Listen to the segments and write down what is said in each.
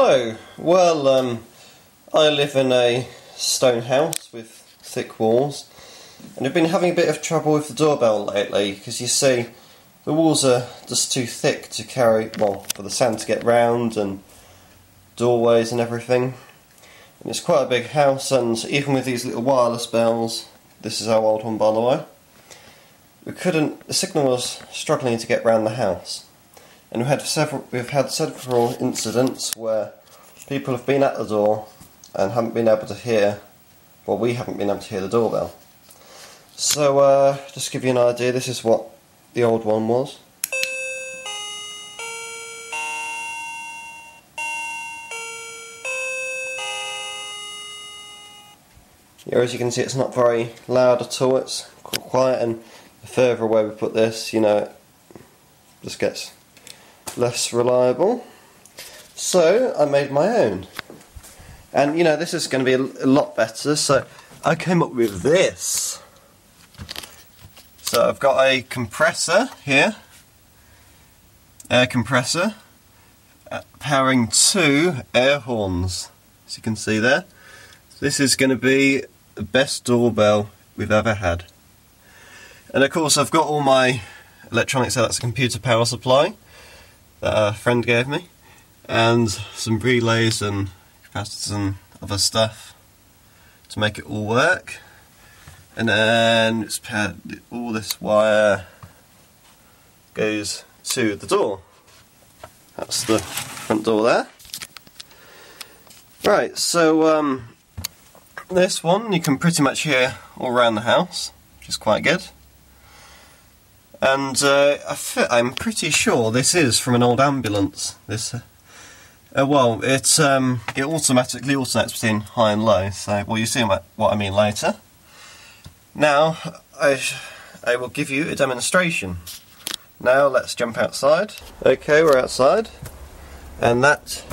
Hello. Well, um, I live in a stone house with thick walls, and I've been having a bit of trouble with the doorbell lately because you see, the walls are just too thick to carry, well, for the sound to get round and doorways and everything. And it's quite a big house, and even with these little wireless bells, this is our old one by the way, we couldn't, the signal was struggling to get round the house. And we've had several, we've had several incidents where people have been at the door and haven't been able to hear, well, we haven't been able to hear the doorbell. So, uh, just to give you an idea, this is what the old one was. Here, as you can see, it's not very loud at all. It's quite quiet, and the further away we put this, you know, it just gets less reliable. So I made my own. And you know, this is going to be a, lot better, so I came up with this. So I've got a compressor here, air compressor, uh, powering two air horns, as you can see there. This is going to be the best doorbell we've ever had. And of course I've got all my electronics, so that's a computer power supply that a friend gave me, and some relays and capacitors and other stuff to make it all work. And then it's paired, all this wire goes to the door. That's the front door there. Right, so um, this one you can pretty much hear all around the house, which is quite good. And uh, I am pretty sure this is from an old ambulance. This, uh, uh, well, it um, it automatically alternates between high and low. So, well, you see what, what I mean later. Now, I I will give you a demonstration. Now, let's jump outside. Okay, we're outside, and that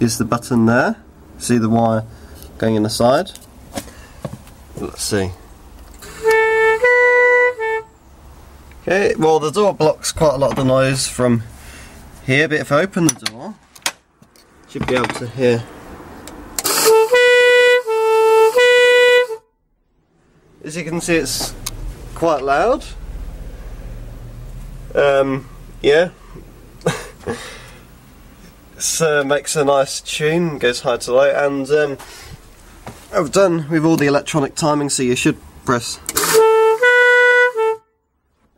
is the button there. See the wire going in the side. Let's see. Okay, well the door blocks quite a lot of the noise from here, but if I open the door, should be able to hear. As you can see, it's quite loud. Um, yeah. it uh, makes a nice tune, goes high to low, and um, I've done with all the electronic timing, so you should press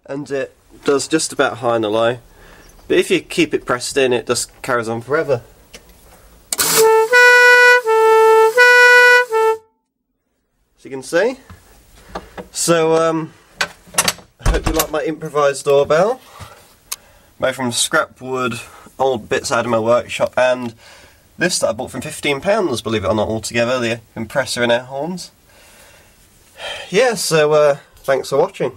and it does just about high and low. But if you keep it pressed in, it just carries on forever. As you can see. So, um, I hope you like my improvised doorbell. Made from scrap wood, old bits out of my workshop, and this that I bought from £15, believe it or not, altogether, the compressor and air horns. Yeah, so, uh, thanks for watching.